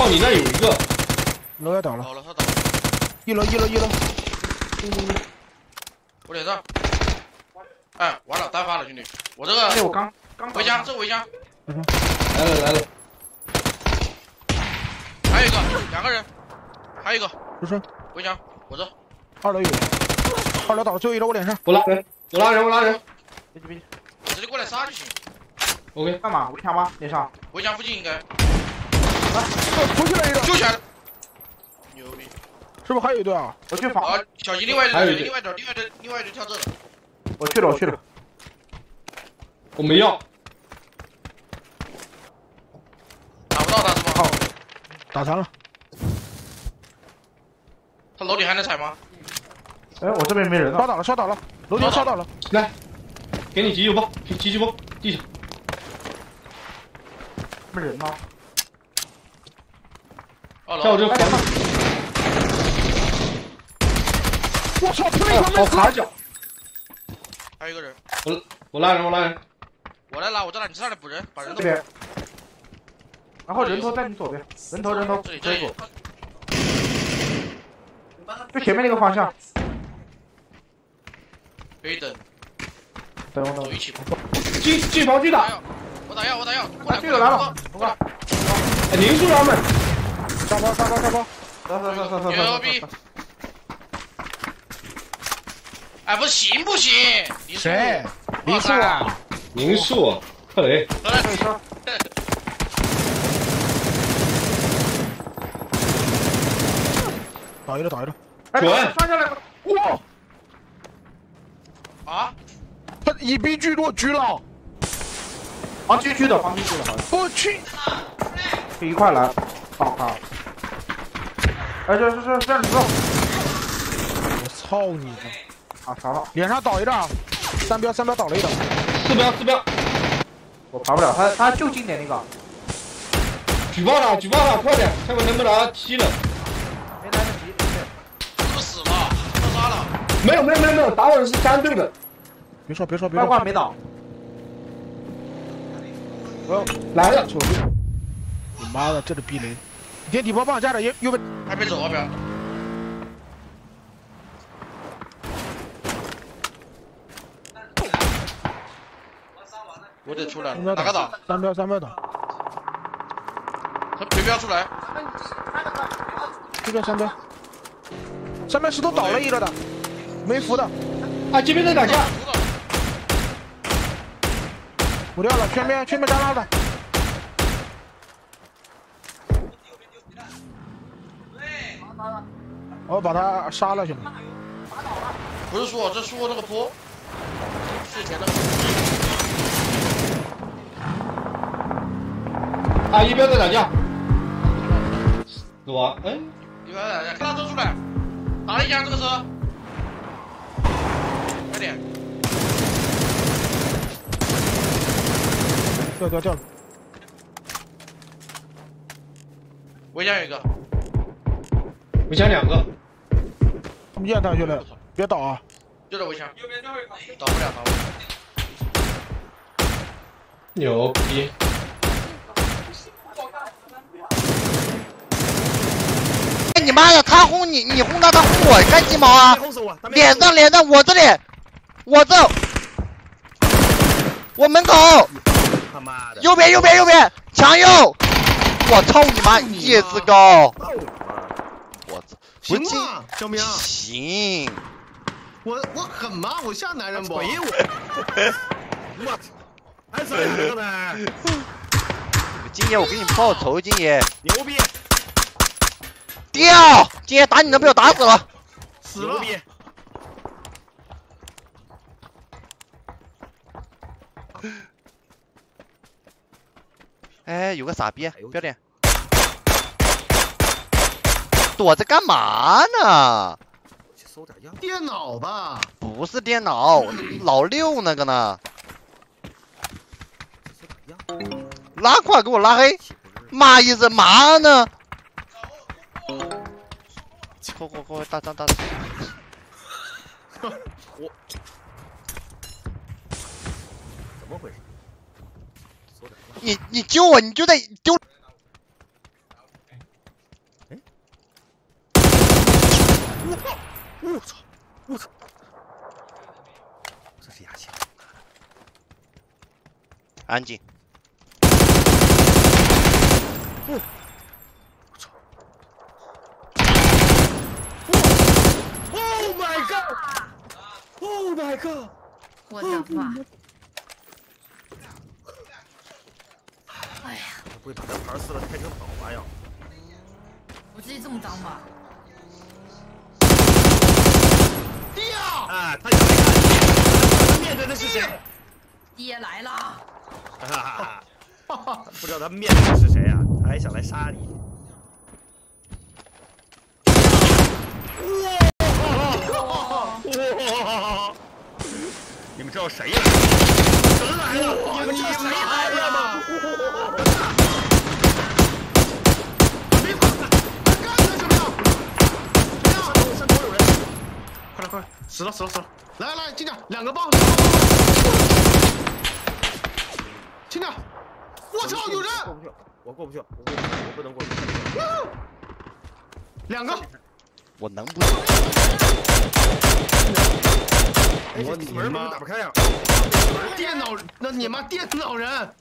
靠你那有一个，楼要倒了，倒了，他倒了，一楼一楼一楼，我脸上。哎，完了，单发了，兄弟，我这哎，个我刚刚回家，这回家，来了来了，还有一个，两个人，还有一个不是，回家，我这。二楼有人，二楼倒了，最后一楼我脸上，我拉人，我拉人，我拉人。别急别急，你直接过来杀就行。，OK，干嘛？围墙吗？脸上。围墙附近应该出去了一个，救起来了，牛逼！是不是还有一队啊？我去防，好，小心另外一队队，另外一队，另外一队，另外一队跳这了。我去了，我去了。我没要，打不到他是吗？打残了，他楼顶还能踩吗？哎，我这边没人了。刷倒了，刷倒了，楼顶刷倒了，来，给你急救包，急急救包，地上，没人吗？二楼。在我这个房子，我操，推哎呀了一个好卡脚，还有一个人，我我拉人，我拉人，我来拉，我在那，你上来补人，把人都这边。然后人头在你左边，人头人头，这里这里。就前面那个方向。可以等，等我等我一。起吧。进进房去打，我打药，我打药，过来，啊，这个来了，过来，哎凝住他们，沙包沙包沙包，走走走走走牛逼！哎，不行不行，谁？林树啊？凝树，克雷。倒一个倒一个，哎，准上下来了。哇，啊！他一逼巨落狙了，防狙狙的，防狙狙的，好像我去，就一块来。好好。哎，这这这这样子走。我操你的！啊，啥了，脸上倒一个，三标三标倒了一个，四标四标，我爬不了，他他就近点那个，举报他，举报他，快点，看我能不能把他踢了。没来得及。是不死了？自杀了？没有没有没有没有，打我的是三队的，别说别说别外说，挂没倒，我要来了，手机，你妈的，这个避雷！你点底包棒架着右右边，还没走啊，表。我得出来了，三标哪个倒？三标三标倒，他别标出来，这边三标，三标石头倒了一个的，没扶的，啊，这边在打架，不掉了，圈边圈边扎拉的，我把他杀了，兄弟。不是说这说那个坡，睡前那个。啊，一边在打架，死亡，哎，你看，看他走出来，打了一枪，这个车，快点，掉掉掉了，围墙有一个，围墙两个，看不见他兄弟，别倒啊！就在围墙，倒不了，倒不了。牛逼，哎你妈的，他轰你，你轰他，他轰我，干鸡毛啊！脸上脸上，我这里，我这，我门口，右边右边右边，墙右，我操你妈，叶子高，我操，不进行吗，小明？行，我我狠吗？我像男人不？锤我！我操！还是两个呢，金爷我给你报仇，金爷牛逼！掉，今爷打你能被我打死了，死了！牛逼！哎，有个傻逼，标点，躲着干嘛呢？去搜点样。电脑吧？不是电脑，老六那个呢？拉胯给我拉黑，妈意思嘛呢？快快快，大张大张！怎么回事？你你救我，你就在丢。我操！我操！这是牙签。安静。我操！我！Oh my god！Oh my god！我的妈！会把这牌撕了开成宝吧要？我自己这么脏吧？啊，他想来看，他面对的是谁？爹来了！哈哈，不知道他面对的是谁啊？他还想来杀你。哇！你们知道谁呀？神来了！你们知道谁来了吗？别跑了，干他什么呀？山头山头有人，快来快来，死了死了死了！来来来，进点两个棒，进点！我操，有人！过不去，我过不去，我过不去，我不能过去。两个，我能不？哎，这门为什么打不开呀？电脑，那你妈电脑人！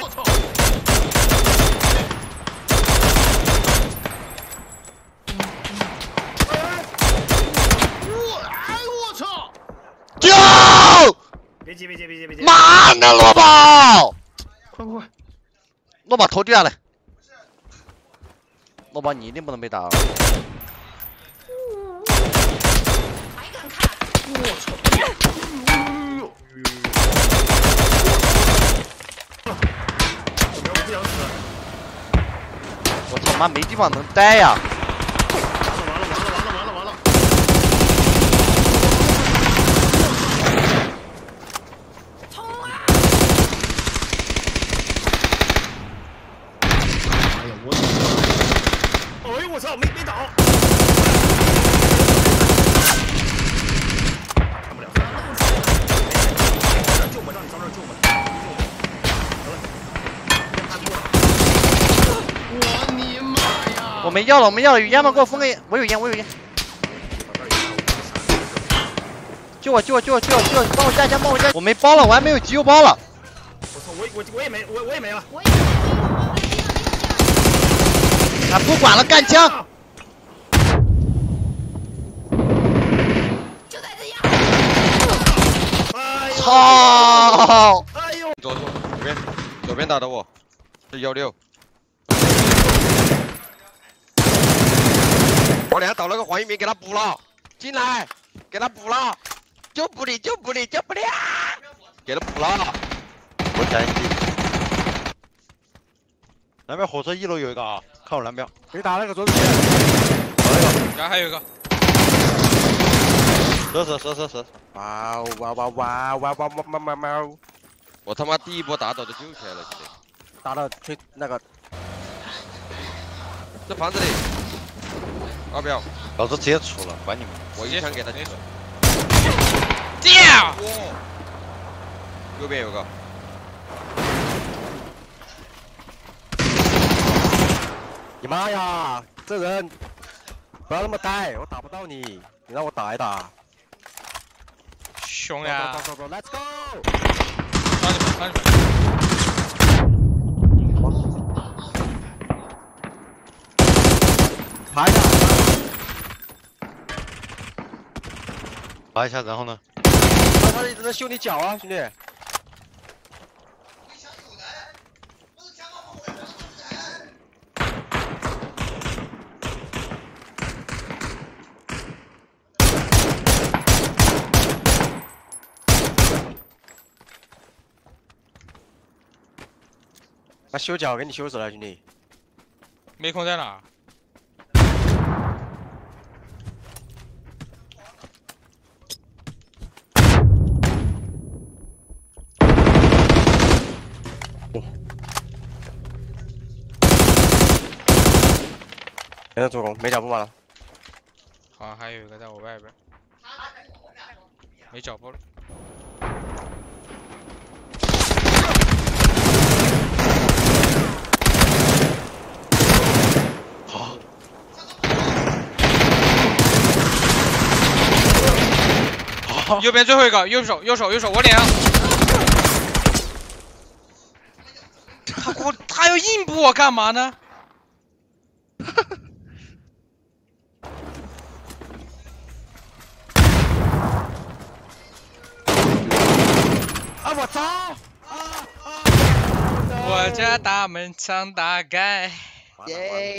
我操！我哎我操！救！妈的，萝卜！快快快！萝卜头低下来。萝卜，你一定不能被打啊。还敢看？我不想死。我操妈，没地方能待呀！完了完了完了完了完了！冲啊！哎呀我！哎呦我操，没没倒。看不了。救我，让你上这儿救我。我你妈呀！我没药了，我没药了，有烟吗？给我封个烟，我有烟，我有烟。救我，救我，救我，救我，救我！帮我加枪，帮我加！我没包了，我还没有急救包了。我操，我我我也没，我我也没了。我也没啊，不管了，干枪！就在这！操！哎呦！左左左边，左边打的我，是幺六。我俩找了个黄一鸣给他补了，进来，给他补了，就补你就补你就补你啊！给他补了，我讲一句，南边火车一楼有一个啊，看我南边。谁打那个左边？然后还有一个，蛇蛇蛇蛇蛇，哇哇哇哇哇哇哇哇哇！我他妈第一波打倒就救起来了，兄弟。打到推那个这房子里，要不要？老子直接出了，管你们。我一枪给他。掉！右边有个，你妈呀！这人不要那么呆，我打不到你，你让我打一打。凶呀！走走走走，Let's go！帮你们，帮你们。爬一下，爬一下，然后呢？他他一直在修你脚啊，兄弟。他修脚给你修死了，兄弟。没空在哪？现在做工，没脚步了。好，还有一个在我外边，没脚步了。好右边最后一个，右手右手右手，我脸上。他我他要硬补我干嘛呢？啊我操！我家大门常打开。耶。